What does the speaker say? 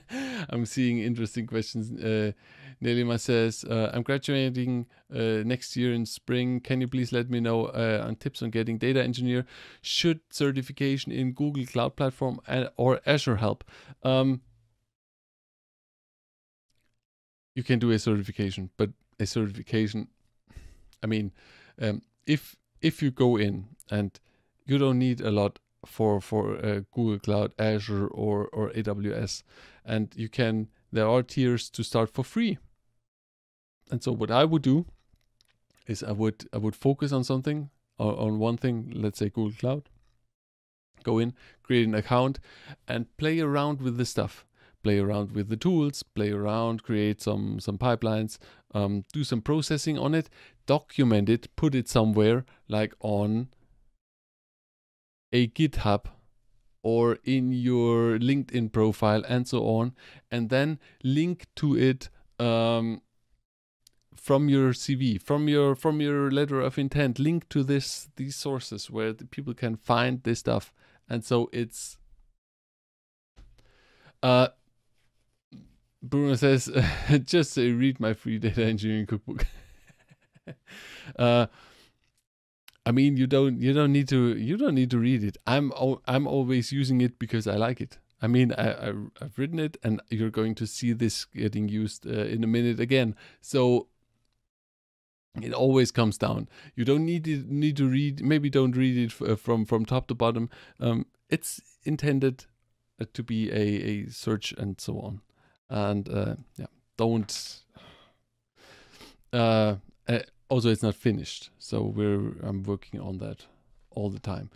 I'm seeing interesting questions. Uh, Nelima says, uh, I'm graduating uh, next year in spring. Can you please let me know uh, on tips on getting data engineer? Should certification in Google Cloud Platform or Azure help? Um, you can do a certification, but a certification, I mean, um, if if you go in and you don't need a lot for for uh, Google Cloud, Azure, or or AWS, and you can there are tiers to start for free. And so what I would do is I would I would focus on something on, on one thing, let's say Google Cloud. Go in, create an account, and play around with the stuff. Play around with the tools, play around, create some some pipelines, um, do some processing on it, document it, put it somewhere like on a GitHub or in your LinkedIn profile and so on, and then link to it um, from your CV, from your from your letter of intent. Link to this these sources where the people can find this stuff, and so it's. Uh, Bruno says, just say read my free data engineering cookbook. uh, I mean, you don't you don't need to you don't need to read it. I'm I'm always using it because I like it. I mean, I, I have written it, and you're going to see this getting used uh, in a minute again. So it always comes down. You don't need it, need to read. Maybe don't read it uh, from from top to bottom. Um, it's intended uh, to be a, a search and so on. And uh, yeah, don't. Uh, uh also it's not finished so we're i'm working on that all the time.